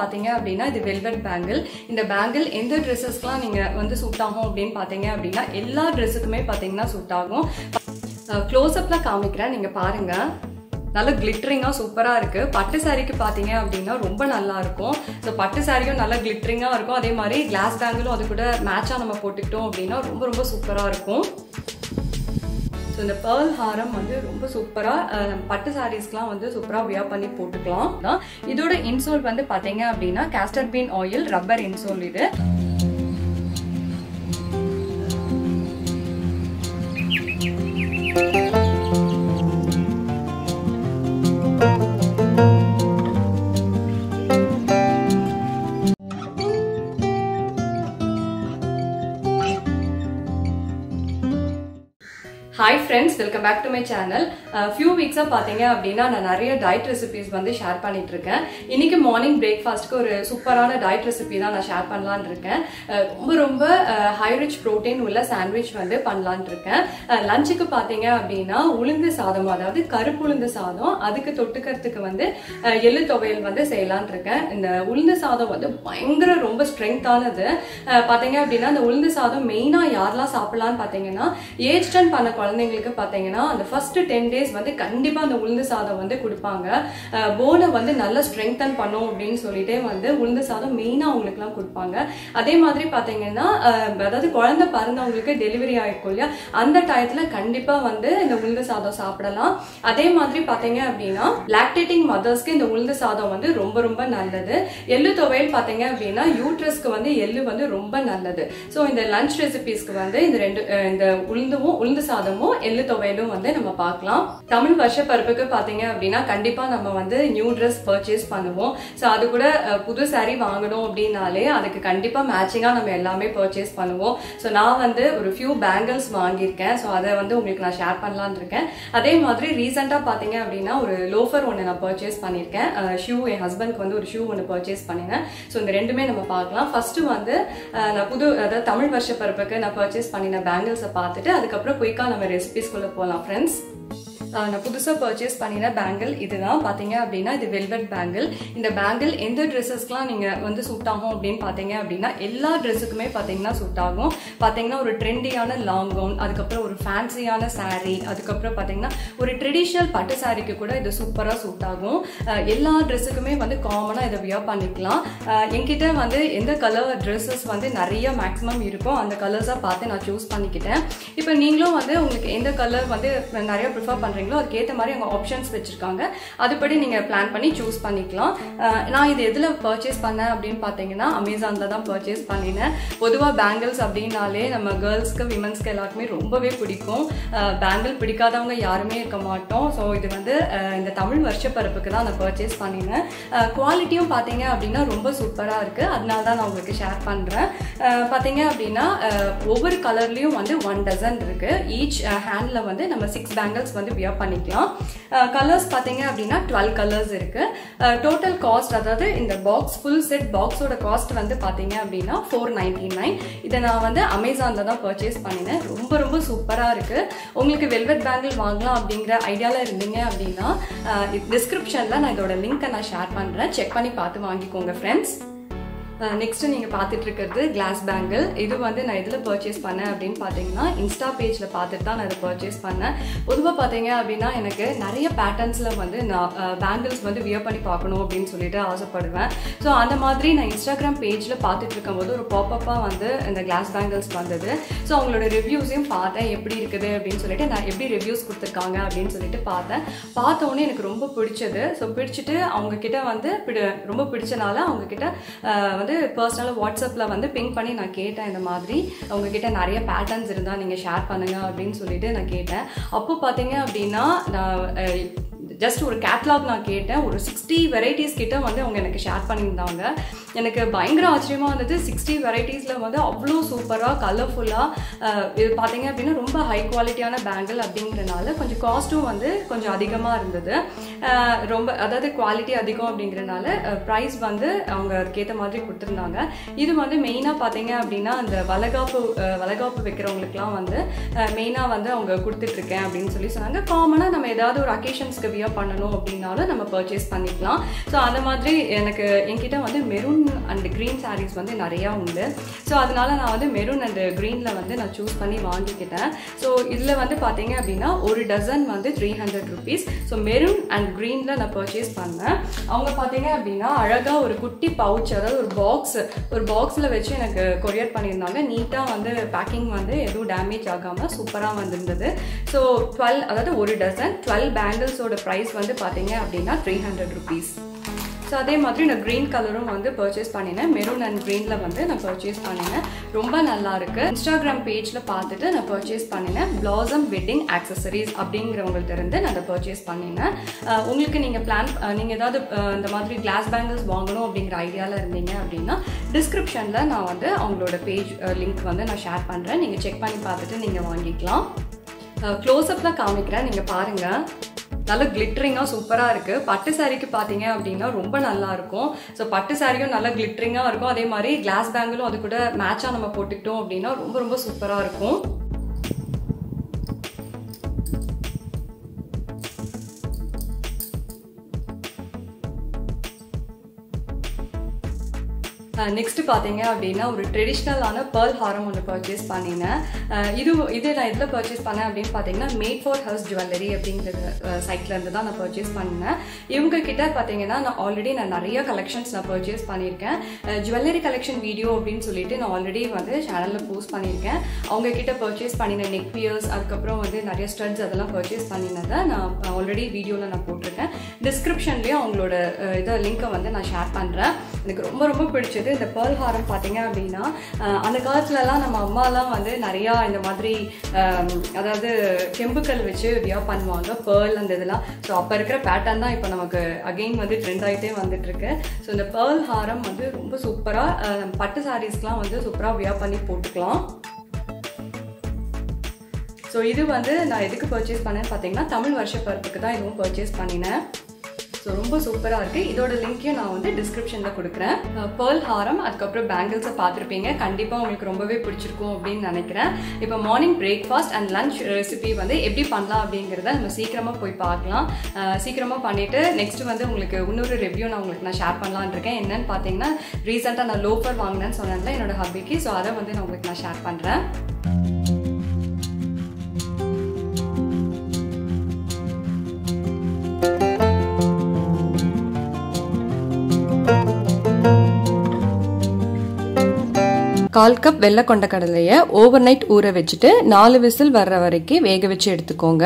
பார்த்தீங்க அப்படின்னா இது வெல்வெட் பேங்கிள் இந்த பேங்கிள் எந்த ட்ரெஸ்ஸஸ்க்கெலாம் நீங்கள் வந்து சூட் ஆகும் அப்படின்னு பார்த்தீங்க அப்படின்னா எல்லா ட்ரெஸ்ஸுக்குமே பார்த்தீங்கன்னா சூட் ஆகும். க்ளோஸ்அப்பில் காமிக்கிறேன் நீங்கள் பாருங்கள் நல்ல கிளிட்ரிங்காக சூப்பராக இருக்குது பட்டு சாரீக்கு பார்த்தீங்க அப்படின்னா ரொம்ப நல்லா இருக்கும். ஸோ பட்டு சாரியும் நல்லா கிளிட்ரிங்காக இருக்கும். அதே மாதிரி கிளாஸ் பேங்கிளும் அது கூட மேட்சாக நம்ம போட்டுக்கிட்டோம் அப்படின்னா ரொம்ப ரொம்ப சூப்பராக இருக்கும். ஸோ இந்த பேர்ல் ஹாரம் வந்து ரொம்ப சூப்பராக பட்டு சாரீஸ்க்கெலாம் வந்து சூப்பராக வியர் பண்ணி போட்டுக்கலாம். தான் இதோட இன்சோல் வந்து பார்த்தீங்க அப்படின்னா castor bean oil rubber insole இது. Hi friends welcome back to my channel few வீக்ஸாக பார்த்தீங்க அப்படின்னா நான் நிறைய டயட் ரெசிபிஸ் வந்து ஷேர் பண்ணிட்டு இருக்கேன். இன்னைக்கு மார்னிங் பிரேக்ஃபாஸ்ட்க்கு ஒரு சூப்பரான டயட் ரெசிபி தான் நான் ஷேர் பண்ணலான்னு இருக்கேன். ரொம்ப ரொம்ப ஹை ரிச் ப்ரோட்டீன் உள்ள சாண்ட்விச் வந்து பண்ணலான்னு இருக்கேன். லஞ்சுக்கு பார்த்தீங்க அப்படின்னா உளுந்து சாதம் அதாவது கருப்பு உளுந்து சாதம் அதுக்கு தொட்டுக்கிறதுக்கு வந்து எள்ளு துவையல் வந்து செய்யலான்னு இருக்கேன். இந்த உளுந்து சாதம் வந்து பயங்கர ரொம்ப ஸ்ட்ரென்த்தானது பார்த்தீங்க அப்படின்னா இந்த உளுந்து சாதம் மெயினாக யாரெல்லாம் சாப்பிடலான்னு பார்த்தீங்கன்னா ஏஜ்டன் பண்ண குழந்தைங்களுக்கு பார்த்தீங்கன்னா அந்த ஃபர்ஸ்ட் டென் டேஸ் வந்து கண்டிப்பாக அந்த உளுந்து சாதம் வந்து கொடுப்பாங்க. போனை வந்து நல்லா ஸ்ட்ரெங்தன் பண்ணும் அப்படின்னு சொல்லிட்டே வந்து உளுந்து சாதம் மெயினாக அவங்களுக்குலாம் கொடுப்பாங்க. அதே மாதிரி பார்த்தீங்கன்னா அதாவது குழந்தை பிறந்தவங்களுக்கு டெலிவரி ஆகிருக்கும் இல்லையா? அந்த டயத்தில் கண்டிப்பாக வந்து இந்த உளுந்து சாதம் சாப்பிடலாம். அதே மாதிரி பார்த்தீங்க அப்படின்னா லாக்டேட்டிங் மதர்ஸ்க்கு இந்த உளுந்து சாதம் வந்து ரொம்ப ரொம்ப நல்லது. எள்ளு துவையல் பார்த்தீங்க அப்படின்னா யூட்ரஸ்க்கு வந்து எள்ளு வந்து ரொம்ப நல்லது. ஸோ இந்த லஞ்ச் ரெசிபிஸ்க்கு வந்து இந்த ரெண்டு இந்த உளுந்துவும் உளுந்து சாதமும் எள்ளு துவையலும் வந்து நம்ம பார்க்கலாம். தமிழ் வருஷ பருப்புக்கு பார்த்தீங்க அப்படின்னா கண்டிப்பா நம்ம வந்து நியூ ட்ரெஸ் பர்ச்சேஸ் பண்ணுவோம். ஸோ அது கூட புது saree வாங்கணும் அப்படின்னாலே அதுக்கு கண்டிப்பா மேட்சிங்கா நம்ம எல்லாமே பர்ச்சேஸ் பண்ணுவோம். ஸோ நான் வந்து ஒரு ஃபியூ பேங்கிள்ஸ் வாங்கியிருக்கேன். ஸோ அதை வந்து உங்களுக்கு நான் ஷேர் பண்ணலான் இருக்கேன். அதே மாதிரி ரீசெண்டாக பார்த்தீங்க அப்படின்னா ஒரு லோஃபர் ஒன்று நான் பர்ச்சேஸ் பண்ணியிருக்கேன். ஷூ என் ஹஸ்பண்ட்க்கு வந்து ஒரு ஷூ ஒன்று பர்ச்சேஸ் பண்ணினேன். ஸோ இந்த ரெண்டுமே நம்ம பார்க்கலாம். ஃபர்ஸ்ட் வந்து நான் புது அதாவது தமிழ் வருஷ பருப்புக்கு நான் பர்ச்சேஸ் பண்ணின பேங்கிள்ஸை பார்த்துட்டு அதுக்கப்புறம் குயிக்காக நம்ம ரெசிபிஸ்குள்ளே போகலாம் ஃப்ரெண்ட்ஸ் ஆஹ் நான் புதுசாக பர்ச்சேஸ் பண்ணின பேங்கிள் இதுதான். பார்த்தீங்க அப்படின்னா இது வெல்வெட் பேங்கிள் இந்த பேங்கிள் எந்த ட்ரெஸ்ஸஸ்க்குலாம் நீங்கள் வந்து சூட் ஆகும் அப்படின்னு பார்த்தீங்க அப்படின்னா எல்லா ட்ரெஸ்ஸுக்குமே பார்த்தீங்கன்னா சூட் ஆகும். பார்த்தீங்கன்னா ஒரு ட்ரெண்டியான லாங் கவுன் அதுக்கப்புறம் ஒரு ஃபேன்சியான சாரீ அதுக்கப்புறம் பார்த்தீங்கன்னா ஒரு ட்ரெடிஷ்னல் பட்டு சாரீக்கு கூட இது சூப்பராக சூட் ஆகும். எல்லா ட்ரெஸ்ஸுக்குமே வந்து காமனாக இதை வியர் பண்ணிக்கலாம். என்கிட்ட வந்து எந்த கலர் ட்ரெஸ்ஸஸ் வந்து நிறைய மேக்ஸிமம் இருக்கோ அந்த கலர்ஸாக பார்த்து நான் சூஸ் பண்ணிக்கிட்டேன். இப்போ நீங்களும் வந்து உங்களுக்கு எந்த கலர் வந்து நிறைய ப்ரிஃபர் பண்ணுறீங்களோ அதுக்கேற்ற மாதிரி அவங்க ஆப்ஷன்ஸ் வச்சுருக்காங்க. அதுபடி நீங்கள் பிளான் பண்ணி சூஸ் பண்ணிக்கலாம். நான் இது எதில் பர்ச்சேஸ் பண்ணேன் அப்படின்னு பார்த்தீங்கன்னா அமேசானில் தான் பர்ச்சேஸ் பண்ணினேன். பொதுவாக பேங்கிள்ஸ் அப்படின்னாலே நம்ம கேர்ள்ஸ்க்கு விமன்ஸ்க்கு எல்லாருக்குமே ரொம்பவே பிடிக்கும். பேங்கிள் பிடிக்காதவங்க யாருமே இருக்க மாட்டோம். ஸோ இது வந்து இந்த தமிழ் வருஷப்பரப்புக்கு தான் நான் பர்ச்சேஸ் பண்ணினேன். குவாலிட்டியும் பார்த்தீங்க அப்படின்னா ரொம்ப சூப்பராக இருக்குது அதனால தான் நான் உங்களுக்கு ஷேர் பண்ணுறேன் பார்த்தீங்க அப்படின்னா ஒவ்வொரு கலர்லேயும் வந்து ஒன் டசன் இருக்குது ஈச் ஹேண்டில் வந்து நம்ம சிக்ஸ் பேங்கிள்ஸ் வந்து வியர் பண்ணிக்கலாம். கலர்ஸ் பார்த்தீங்க அப்படின்னா டுவெல் கலர்ஸ் இருக்குது டோட்டல் காஸ்ட் அதாவது இந்த பாக்ஸ் ஃபுல் செட் பாக்ஸோட காஸ்ட் வந்து பார்த்தீங்க அப்படின்னா ஃபோர் நைன்டி நைன் இதை நான் வந்து அமேசானில் தான் பர்ச்சேஸ் பண்ணினேன். ரொம்ப ரொம்ப சூப்பராக இருக்குது உங்களுக்கு வெல்வெட் பேங்கிள் வாங்கலாம் அப்படிங்கிற ஐடியாவில் இருந்தீங்க அப்படின்னா டிஸ்கிரிப்ஷனில் நான் இதோட லிங்க்கை நான் ஷேர் பண்ணுறேன் செக் பண்ணி பார்த்து வாங்கிக்கோங்க ஃப்ரெண்ட்ஸ் நெக்ஸ்ட்டு நீங்கள் பார்த்துட்டு இருக்கிறது கிளாஸ் பேங்கிள் இது வந்து நான் இதில் பர்ச்சேஸ் பண்ணேன் அப்படின்னு பார்த்தீங்கன்னா இன்ஸ்டா பேஜில் பார்த்துட்டு தான் நான் இதை பர்ச்சேஸ் பண்ணேன். பொதுவாக பார்த்தீங்க அப்படின்னா எனக்கு நிறைய பேட்டர்ன்ஸில் வந்து நான் பேங்கிள்ஸ் வந்து வியர் பண்ணி பார்க்கணும் அப்படின்னு சொல்லிட்டு ஆசைப்படுவேன். ஸோ அந்த மாதிரி நான் இன்ஸ்டாகிராம் பேஜில் பார்த்துட்டு இருக்கும்போது ஒரு பாப்பப்பாக வந்து இந்த கிளாஸ் பேங்கிள்ஸ் வந்தது. ஸோ அவங்களோட ரிவ்யூஸையும் பார்த்தேன். எப்படி இருக்குது அப்படின்னு சொல்லிட்டு நான் எப்படி ரிவ்யூஸ் கொடுத்துருக்காங்க அப்படின்னு சொல்லிட்டு பார்த்தேன். பார்த்த உடனே எனக்கு ரொம்ப பிடிச்சது. ஸோ பிடிச்சிட்டு அவங்கக்கிட்ட வந்து பிடி- ரொம்ப பிடிச்சனால அவங்கக்கிட்ட வந்து வந்து பர்சனலாக வாட்ஸ்அப்பில் வந்து பிங்க் பண்ணி நான் கேட்டேன் இந்த மாதிரி. உங்ககிட்ட நிறைய பேட்டர்ன்ஸ் இருந்தால் நீங்கள் ஷேர் பண்ணுங்க அப்படின்னு சொல்லிட்டு நான் கேட்டேன். அப்போ பார்த்தீங்க அப்படின்னா நான் ஜஸ்ட் ஒரு கேட்லாக் நான் கேட்டேன். ஒரு சிக்ஸ்டி வெரைட்டிஸ் கிட்ட வந்து அவங்க எனக்கு ஷேர் பண்ணியிருந்தாங்க. எனக்கு பயங்கர ஆச்சரியமாக வந்தது சிக்ஸ்டி வெரைட்டிஸில் வந்து அவ்வளோ சூப்பராக கலர்ஃபுல்லாக இது பார்த்தீங்க அப்படின்னா ரொம்ப ஹை குவாலிட்டியான பேங்கிள் அப்படிங்கிறனால கொஞ்சம் காஸ்ட்டும் வந்து கொஞ்சம் அதிகமாக இருந்தது. Uh, ரொம்ப அதாவது குவாலிட்டி அதிகம் அப்படிங்கிறனால ப்ரைஸ் uh, வந்து அவங்க அதுக்கேற்ற மாதிரி கொடுத்துருந்தாங்க. இது வந்து மெயினாக பார்த்தீங்க அப்படின்னா அந்த வளகாப்பு uh, வளகாப்பு வைக்கிறவங்களுக்குலாம் வந்து மெயினாக வந்து அவங்க கொடுத்துட்ருக்கேன் அப்படின்னு சொல்லி சொன்னாங்க. காமனாக நம்ம ஏதாவது ஒரு அக்கேஷன்ஸ்க்கு வியர் பண்ணணும் அப்படின்னாலும் நம்ம பர்ச்சேஸ் பண்ணிக்கலாம். ஸோ அந்த மாதிரி எனக்கு என்கிட்ட வந்து மெரூன் அண்ட் க்ரீன் சாரீஸ் வந்து நிறையா உண்டு. ஸோ அதனால நான் வந்து மெரூன் அண்ட் க்ரீனில் வந்து நான் சூஸ் பண்ணி வாங்கிக்கிட்டேன். ஸோ இதில் வந்து பார்த்தீங்க அப்படின்னா ஒரு டசன் வந்து three hundred rupees so maroon and க்ரீனில் நான் பர்ச்சேஸ் பண்ணேன். அவங்க பார்த்தீங்க அப்படின்னா அழகாக ஒரு குட்டி பவுச் அதாவது ஒரு பாக்ஸ் ஒரு பாக்ஸில் வச்சு எனக்கு கொரியர் பண்ணியிருந்தாங்க. நீட்டாக வந்து பேக்கிங் வந்து எதுவும் டேமேஜ் ஆகாமல் சூப்பராக வந்திருந்தது. ஸோ டுவெல் அதாவது ஒரு டசன் டுவெல் பேங்கிள்ஸோட ப்ரைஸ் வந்து பார்த்தீங்க அப்படின்னா த்ரீ ஹண்ட்ரட் ருபீஸ் ஸோ அதே மாதிரி நான் க்ரீன் கலரும் வந்து பர்ச்சேஸ் பண்ணினேன். மெரூன் அண்ட் க்ரீனில் வந்து நான் பர்ச்சேஸ் பண்ணினேன். ரொம்ப நல்லா இருக்கு. இன்ஸ்டாகிராம் பேஜில் பார்த்துட்டு நான் பர்ச்சேஸ் பண்ணினேன். பிளாசம் வெட்டிங் ஆக்சசரிஸ் அப்படிங்கிறவங்கள்ட்ட இருந்து நான் அதை பர்ச்சேஸ் பண்ணினேன். உங்களுக்கு நீங்கள் பிளான் நீங்கள் ஏதாவது இந்த மாதிரி கிளாஸ் பேங்கிள்ஸ் வாங்கணும் அப்படிங்கிற ஐடியாவில் இருந்தீங்க அப்படின்னா டிஸ்கிரிப்ஷனில் நான் வந்து அவங்களோட பேஜ் லிங்க் வந்து நான் ஷேர் பண்ணுறேன் நீங்கள் செக் பண்ணி பார்த்துட்டு நீங்கள் வாங்கிக்கலாம். க்ளோஸ்அப்பில் காமிக்கிறேன். நீங்கள் பாருங்கள் நல்ல கிளிட்டரிங்காக சூப்பராக இருக்குது பட்டு சாரீக்கு பார்த்தீங்க அப்படின்னா ரொம்ப நல்லா இருக்கும். ஸோ பட்டு சாரியும் நல்லா கிளிட்டரிங்காக இருக்கும். அதே மாதிரி கிளாஸ் பேங்கிலும் அது கூட மேட்சாக நம்ம போட்டுக்கிட்டோம் அப்படின்னா ரொம்ப ரொம்ப சூப்பராக இருக்கும். நெக்ஸ்ட் பார்த்தீங்க அப்படின்னா ஒரு ட்ரெடிஷ்னலான பேர்ல் ஹாரம் ஒன்று பர்ச்சேஸ் பண்ணினேன். இது இது நான் எதில் பர்ச்சேஸ் பண்ணேன் அப்படின்னு பார்த்தீங்கன்னா மேட் ஃபார் ஹவுஸ் ஜுவல்லரி அப்படிங்கிற சைட்லேருந்து தான் நான் பர்ச்சேஸ் பண்ணேன் இவங்க கிட்ட பார்த்தீங்கன்னா நான் ஆல்ரெடி நான் நிறைய கலெக்ஷன்ஸ் நான் பர்ச்சேஸ் பண்ணியிருக்கேன். ஜுவல்லரி கலெக்ஷன் வீடியோ அப்படின்னு சொல்லிட்டு நான் ஆல்ரெடி வந்து சேனலில் போஸ்ட் பண்ணியிருக்கேன். அவங்க கிட்ட பர்ச்சேஸ் பண்ணின நெக் பியர்ஸ் அதுக்கப்புறம் வந்து நிறைய ஸ்டட்ஸ் அதெல்லாம் பர்ச்சேஸ் பண்ணினதை நான் ஆல்ரெடி வீடியோவில் நான் போட்டிருக்கேன். டிஸ்கிரிப்ஷன்லேயும் அவங்களோட இதை லிங்க்கை வந்து நான் ஷேர் பண்ணுறேன் எனக்கு ரொம்ப ரொம்ப பிடிச்சது இந்த பேர்ல் ஹாரம் பார்த்தீங்க அப்படின்னா அந்த காலத்துலலாம் நம்ம அம்மாலாம் வந்து நிறையா இந்த மாதிரி அதாவது கெம்புக்கல் வச்சு வியா பண்ணுவாங்க பேர்ல் அந்த இதெல்லாம். ஸோ அப்போ இருக்கிற பேட்டர்ன் தான் இப்போ நமக்கு அகெயின் வந்து ட்ரெண்ட் ஆகிட்டே வந்துட்டுருக்கு. ஸோ இந்த பேர்ல் ஹாரம் வந்து ரொம்ப சூப்பராக பட்டு சாரீஸ்லாம் வந்து சூப்பராக வியா பண்ணி போட்டுக்கலாம். ஸோ இது வந்து நான் எதுக்கு பர்ச்சேஸ் பண்ணேன்னு பார்த்தீங்கன்னா தமிழ் வருஷ பருப்புக்கு தான் இதுவும் பர்ச்சேஸ் பண்ணினேன். ஸோ ரொம்ப சூப்பராக இருக்குது இதோட லிங்க்கையும் நான் வந்து டிஸ்கிரிப்ஷனில் கொடுக்குறேன். பேர்ல் ஹாரம் அதுக்கப்புறம் பேங்கிள்ஸை பார்த்துருப்பீங்க. கண்டிப்பாக உங்களுக்கு ரொம்பவே பிடிச்சிருக்கும் அப்படின்னு நினைக்கிறேன். இப்போ morning breakfast and lunch recipe வந்து எப்படி பண்ணலாம் அப்படிங்கிறத நம்ம சீக்கிரமாக போய் பார்க்கலாம். சீக்கிரமாக பண்ணிவிட்டு நெக்ஸ்ட் வந்து உங்களுக்கு இன்னொரு ரிவ்யூ நான் உங்களுக்கு நான் ஷேர் பண்ணலான்னு இருக்கேன். என்னன்னு பார்த்தீங்கன்னா ரீசெண்டாக நான் லோஃபர் வாங்கினேன்னு சொன்னதில் என்னோட ஹபிக்கு ஸோ அதை வந்து நான் உங்களுக்கு நான் ஷேர் பண்ணுறேன் கால் கப் வெள்ளை கொண்ட கடலையை ஓவர் நைட் ஊற வச்சுட்டு நாலு விசில் வர்ற வரைக்கும் வேக வச்சு எடுத்துக்கோங்க.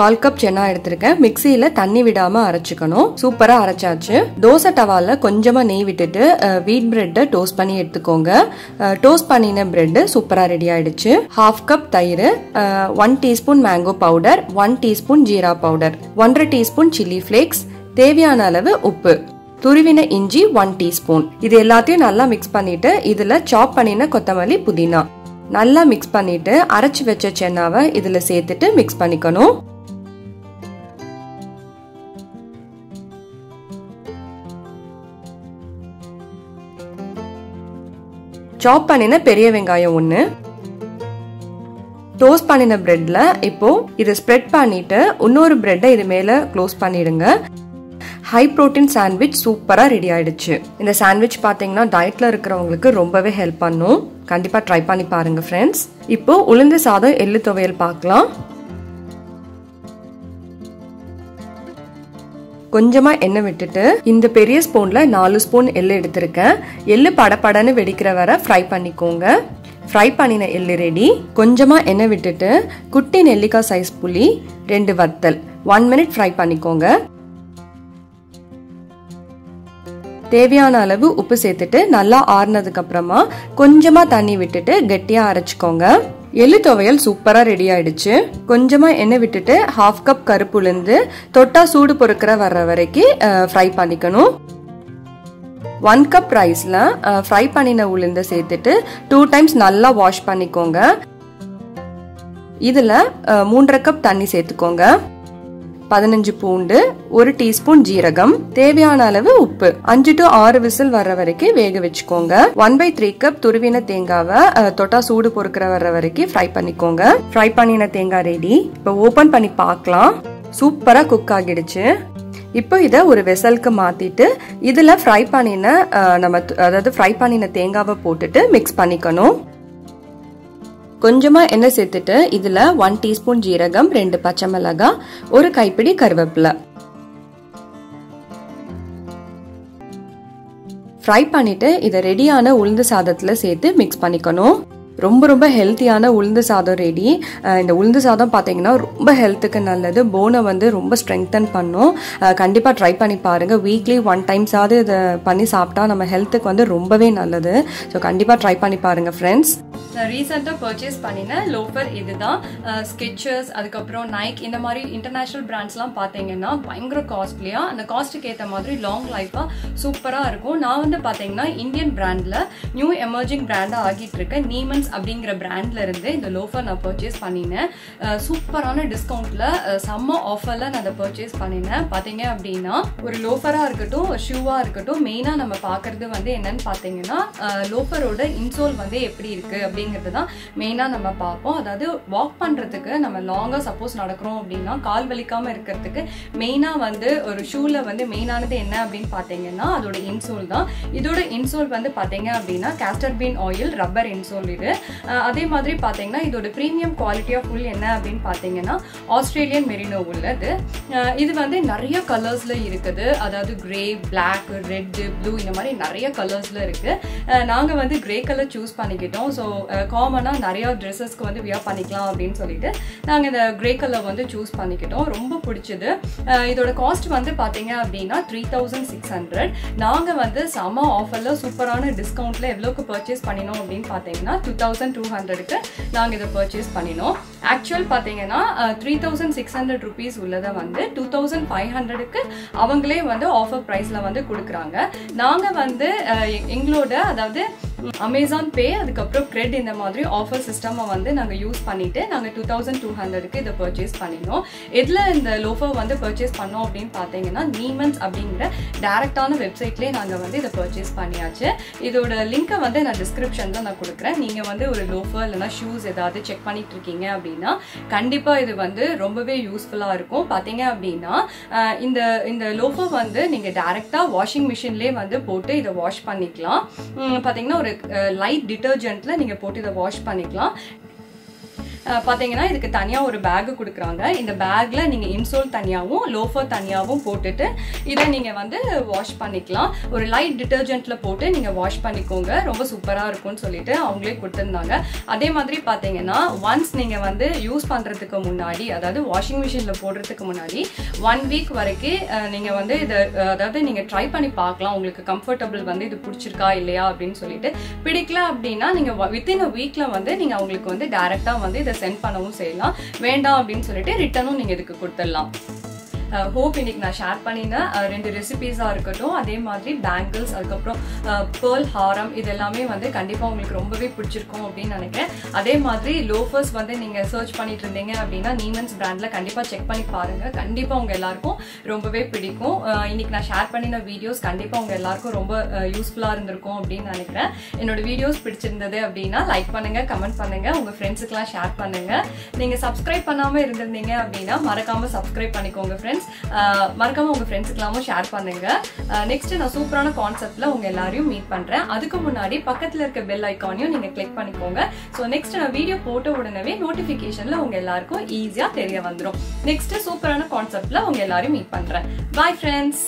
கால் கப் சென்னா எடுத்திருக்கேன். மிக்சியில தண்ணி விடாம அரைச்சுக்கணும். சூப்பரா அரைச்சாச்சு. தோசை டவால கொஞ்சமா நெய் விட்டுட்டு வீட் பிரெட்டை டோஸ்ட் பண்ணி எடுத்துக்கோங்க. டோஸ்ட் பண்ணின பிரெட் சூப்பரா ரெடி ஆயிடுச்சு. ஹாஃப் கப் தயிர் one teaspoon mango powder one teaspoon jeera powder ஒன்றரை டீஸ்பூன் சில்லி ஃபிளேக்ஸ் தேவையான அளவு உப்பு. துருவின இஞ்சி ஒன் டீஸ்பூன் இது எல்லாத்தையும் நல்லா மிக்ஸ் பண்ணிட்டு இதுல சாப் பண்ணின கொத்தமல்லி புதினா. நல்லா மிக்ஸ் பண்ணிட்டு அரைச்சு வச்ச சென்னாவை இதுல சேர்த்துட்டு மிக்ஸ் பண்ணிக்கணும். சாப் பண்ணின பெரிய வெங்காயம் ஒன்று டோஸ்ட் பண்ணின பிரெட்ல இப்போ இதை ஸ்ப்ரெட் பண்ணிட்டு இன்னொரு பிரெட்டை இது மேல க்ளோஸ் பண்ணிடுங்க. ஹை ப்ரோட்டீன் சாண்ட்விச் சூப்பராக ரெடி ஆயிடுச்சு. இந்த சாண்ட்விச் பார்த்தீங்கன்னா டயட்டில் இருக்கிறவங்களுக்கு ரொம்பவே ஹெல்ப் பண்ணும். கண்டிப்பாக ட்ரை பண்ணி பாருங்க ஃப்ரெண்ட்ஸ் இப்போ உளுந்து சாதம் எள்ளு துவையல் பார்க்கலாம். கொஞ்சமா எண்ணெய் விட்டுட்டு இந்த பெரிய ஸ்பூன்ல நாலு ஸ்பூன் எள்ளு எடுத்திருக்கேன். எள்ளு படப்படன்னு வெடிக்கிற வரை ஃப்ரை பண்ணிக்கோங்க. ஃப்ரை பண்ணின எள்ளு ரெடி கொஞ்சமா எண்ணெய் விட்டுட்டு குட்டி நெல்லிக்காய் சைஸ் புளி ரெண்டு வத்தல். ஒன் மினிட் ஃப்ரை பண்ணிக்கோங்க. தேவையான அளவு உப்பு சேர்த்துட்டு நல்லா ஆறுனதுக்கு அப்புறமா கொஞ்சமா தண்ணி விட்டுட்டு கெட்டியா அரைச்சிக்கோங்க. எள்ளு துவையல் சூப்பரா ரெடி ஆயிடுச்சு. கொஞ்சமா எண்ணெய் விட்டுட்டு ஹாஃப் கப் கருப்பு உளுந்து தொட்டா சூடு பொறுக்கிற வர்ற வரைக்கும் ஃப்ரை பண்ணிக்கணும். ஒன் கப் ரைஸ்ல ஃப்ரை பண்ணின உளுந்த சேர்த்துட்டு டூ டைம்ஸ் நல்லா வாஷ் பண்ணிக்கோங்க. இதுல மூன்றரை கப் தண்ணி சேர்த்துக்கோங்க. பதினஞ்சு பூண்டு ஒரு டீஸ்பூன் ஜீரகம் தேவையான அளவு உப்பு. அஞ்சு டு ஆறு விசில் வர்ற வரைக்கும் வேக வச்சுக்கோங்க. ஒன் பை த்ரீ கப் துருவின தேங்காவை தொட்டா சூடு பொறுக்கிற வர்ற வரைக்கும் ஃப்ரை பண்ணிக்கோங்க. ஃப்ரை பண்ணின தேங்காய் ரெடி இப்போ ஓபன் பண்ணி பார்க்கலாம் சூப்பரா குக் ஆகிடுச்சு. இப்போ இதை ஒரு வெசலுக்கு மாத்திட்டு இதுல ஃப்ரை பண்ணின நம்ம அதாவது ஃப்ரை பண்ணின தேங்காவை போட்டுட்டு மிக்ஸ் பண்ணிக்கணும். கொஞ்சமா எண்ணெய் சேர்த்துட்டு இதுல ஒன் டீஸ்பூன் ஜீரகம் ரெண்டு பச்சை மிளகாய் ஒரு கைப்பிடி கருவேப்பிலை. ஃப்ரை பண்ணிட்டு இதை ரெடியான உளுந்து சாதத்துல சேர்த்து மிக்ஸ் பண்ணிக்கணும். ரொம்ப ரொம்ப ஹெல்த்தியான உளுந்து சாதம் ரெடி இந்த உளுந்து சாதம் பார்த்தீங்கன்னா ரொம்ப ஹெல்த்துக்கு நல்லது. போனை வந்து ரொம்ப ஸ்ட்ரெங்தன் பண்ணும். கண்டிப்பாக ட்ரை பண்ணி பாருங்கள் வீக்லி ஒன் டைம்ஸாவது இதை பண்ணி சாப்பிட்டா நம்ம ஹெல்த்துக்கு வந்து ரொம்பவே நல்லது. ஸோ கண்டிப்பாக ட்ரை பண்ணி பாருங்கள் ஃப்ரெண்ட்ஸ் நான் ரீசெண்டாக பர்ச்சேஸ் பண்ணின லோஃபர் இதுதான். ஸ்கெச்சஸ் அதுக்கப்புறம் நைக் இந்த மாதிரி இன்டர்நேஷ்னல் பிராண்ட்ஸ்லாம் பார்த்தீங்கன்னா பயங்கர காஸ்ட்லியாக அந்த காஸ்ட்டுக்கு ஏற்ற மாதிரி லாங் லைஃபாக சூப்பராக இருக்கும். நான் வந்து பார்த்தீங்கன்னா இந்தியன் பிராண்டில் நியூ எமர்ஜிங் பிராண்டாக ஆகிட்டு இருக்க. நீமன்ஸ் அப்படிங்கிற பிராண்ட்ல இருந்து இந்த லோஃபர் நான் பர்ச்சேஸ் பண்ணினேன். சூப்பரான டிஸ்கவுண்ட்ல செம்ம ஆஃபர்ல நான் அதை பர்ச்சேஸ் பண்ணினேன். பார்த்தீங்க அப்படின்னா ஒரு லோஃபரா இருக்கட்டும் ஒரு ஷூவா இருக்கட்டும் மெயினா நம்ம பார்க்கறது வந்து என்னன்னு பார்த்தீங்கன்னா லோஃபரோட இன்சோல் வந்து எப்படி இருக்கு அப்படிங்கிறது தான் மெயினா நம்ம பார்ப்போம். அதாவது வாக் பண்றதுக்கு நம்ம லாங்கா சப்போஸ் நடக்கிறோம் அப்படின்னா கால் வலிக்காம இருக்கிறதுக்கு மெயினா வந்து ஒரு ஷூல வந்து மெயினானது என்ன அப்படின்னு பார்த்தீங்கன்னா அதோட இன்சோல் தான். இதோட இன்சோல் வந்து பார்த்தீங்க அப்படின்னா castor bean oil rubber insole இது. அதே மாதிரி பார்த்தீங்கன்னா இதோட ப்ரீமியம் குவாலிட்டி ஆஃப் உல் என்ன அப்படின்னு பார்த்தீங்கன்னா ஆஸ்திரேலியன் மெரினோ உள்ளது இது வந்து நிறைய கலர்ஸில் இருக்குது. அதாவது கிரே பிளாக் ரெட் ப்ளூ இந்த மாதிரி நிறைய கலர்ஸில் இருக்கு. நாங்கள் வந்து கிரே கலர் சூஸ் பண்ணிக்கிட்டோம். ஸோ காமனாக நிறையா ட்ரெஸ்ஸஸ்க்கு வந்து வியர் பண்ணிக்கலாம் அப்படின்னு சொல்லிட்டு நாங்கள் இந்த கிரே கலர் வந்து சூஸ் பண்ணிக்கிட்டோம். ரொம்ப பிடிச்சது. இதோட காஸ்ட் வந்து பார்த்தீங்க அப்படின்னா த்ரீ தௌசண்ட் சிக்ஸ் ஹண்ட்ரட் நாங்கள் வந்து செம ஆஃபரில் சூப்பரான டிஸ்கவுண்ட்டில் எவ்வளோக்கு பர்ச்சேஸ் பண்ணினோம் அப்படின்னு பார்த்தீங்கன்னா டூ தௌசண்ட் டூ ஹண்ட்ரடுக்கு நாங்கள் இதை பர்ச்சேஸ் பண்ணினோம். ஆக்சுவல் பார்த்தீங்கன்னா three thousand six hundred rupees உள்ளதை வந்து டூ தௌசண்ட் ஃபைவ் ஹண்ட்ரடுக்கு அவங்களே வந்து ஆஃபர் ப்ரைஸில் வந்து கொடுக்குறாங்க. நாங்கள் வந்து எங்களோட அதாவது அமேசான் பே அதுக்கப்புறம் கிரெட் இந்த மாதிரி ஆஃபர் சிஸ்டமை வந்து நாங்கள் யூஸ் பண்ணிட்டு நாங்கள் டூ தௌசண்ட் டூ ஹண்ட்ரடுக்கு இதை பர்ச்சேஸ் பண்ணினோம். எதில் இந்த லோஃபர் வந்து பர்ச்சேஸ் பண்ணோம் அப்படின்னு பார்த்தீங்கன்னா நீமன்ஸ் அப்படிங்கிற டேரக்டான வெப்சைட்லேயே நாங்கள் வந்து இதை பர்ச்சேஸ் பண்ணியாச்சு. இதோட லிங்கை வந்து நான் டிஸ்கிரிப்ஷனில் நான் கொடுக்குறேன். நீங்கள் வந்து ஒரு லோஃபர் இல்லைனா ஷூஸ் ஏதாவது செக் பண்ணிட்டு இருக்கீங்க அப்படின்னா கண்டிப்பாக இது வந்து ரொம்பவே யூஸ்ஃபுல்லாக இருக்கும். பார்த்தீங்க அப்படின்னா இந்த இந்த லோஃபர் வந்து நீங்கள் டேரெக்டாக வாஷிங் மிஷின்லேயே வந்து போட்டு இதை வாஷ் பண்ணிக்கலாம். பார்த்தீங்கன்னா ஒரு லைட் டிட்டர்ஜென்ட்டில் நீங்கள் போட்டு இதை வாஷ் பண்ணிக்கலாம். பார்த்தீங்கன்னா இதுக்கு தனியாக ஒரு பேக்கு கொடுக்குறாங்க. இந்த பேக்கில் நீங்கள் இன்சோல் தனியாகவும் லோஃபர் தனியாகவும் போட்டுட்டு இதை நீங்கள் வந்து வாஷ் பண்ணிக்கலாம். ஒரு லைட் டிட்டர்ஜென்ட்டில் போட்டு நீங்கள் வாஷ் பண்ணிக்கோங்க. ரொம்ப சூப்பராக இருக்கும்னு சொல்லிட்டு அவங்களே கொடுத்துருந்தாங்க. அதே மாதிரி பார்த்தீங்கன்னா ஒன்ஸ் நீங்கள் வந்து யூஸ் பண்ணுறதுக்கு முன்னாடி அதாவது வாஷிங் மிஷினில் போடுறதுக்கு முன்னாடி ஒன் வீக் வரைக்கும் நீங்கள் வந்து இதை அதாவது நீங்கள் ட்ரை பண்ணி பார்க்கலாம். உங்களுக்கு கம்ஃபர்டபுள் வந்து இது பிடிச்சிருக்கா இல்லையா அப்படின்னு சொல்லிட்டு. பிடிக்கல அப்படின்னா நீங்கள் வித்தின் அ வீக்கில் வந்து நீங்கள் அவங்களுக்கு வந்து டேரெக்டாக வந்து இதை சென்ட் பண்ணவும் செய்யலாம். வேண்டாம் அப்படின்னு சொல்லிட்டு ரிட்டனும் நீங்க இதுக்கு கொடுத்துடலாம். ஹோப் இன்னைக்கு நான் ஷேர் பண்ணினேன் ரெண்டு ரெசிபீஸாக இருக்கட்டும் அதே மாதிரி பேங்கிள்ஸ் அதுக்கப்புறம் பேர்ல் ஹாரம் இது எல்லாமே வந்து கண்டிப்பாக உங்களுக்கு ரொம்பவே பிடிச்சிருக்கும் அப்படின்னு நினைக்கிறேன். அதே மாதிரி லோஃபர்ஸ் வந்து நீங்கள் சர்ச் பண்ணிட்டு இருந்தீங்க அப்படின்னா நீமன்ஸ் பிராண்டில் கண்டிப்பாக செக் பண்ணி பாருங்கள் கண்டிப்பாக உங்கள் எல்லாருக்கும் ரொம்பவே பிடிக்கும். இன்றைக்கி இன்னைக்கு நான் ஷேர் பண்ணின வீடியோஸ் கண்டிப்பாக உங்கள் எல்லாருக்கும் ரொம்ப யூஸ்ஃபுல்லாக இருந்திருக்கும் அப்படின்னு நினைக்கிறேன். என்னோட வீடியோஸ் பிடிச்சிருந்தது அப்படின்னா லைக் பண்ணுங்க கமெண்ட் பண்ணுங்கள் உங்கள் ஃப்ரெண்ட்ஸுக்கெல்லாம் ஷேர் பண்ணுங்கள் நீங்கள் சப்ஸ்கிரைப் பண்ணாமல் இருந்திருந்தீங்க அப்படின்னா மறக்காம சப்ஸ்கிரைப் பண்ணிக்கோங்க ஃப்ரெண்ட்ஸ் Uh, மறக்காம உங்க ஃப்ரெண்ட்ஸுக்கெல்லாமும் ஷேர் பண்ணுங்க. Uh, நெக்ஸ்ட் நான் சூப்பரான கான்செப்ட்ல உங்க எல்லாரையும் மீட் பண்றேன். அதுக்கு முன்னாடி பக்கத்துல இருக்க பெல் ஐக்கானையும் நீங்க கிளிக் பண்ணிக்கோங்க. ஸோ நெக்ஸ்ட் நான் வீடியோ போட்ட உடனே நோட்டிபிகேஷன்ல உங்க எல்லாருக்கும் ஈஸியா தெரிய வந்துடும் நெக்ஸ்ட் சூப்பரான கான்செப்ட்ல உங்கள் எல்லாரையும் மீட் பண்றேன். Bye friends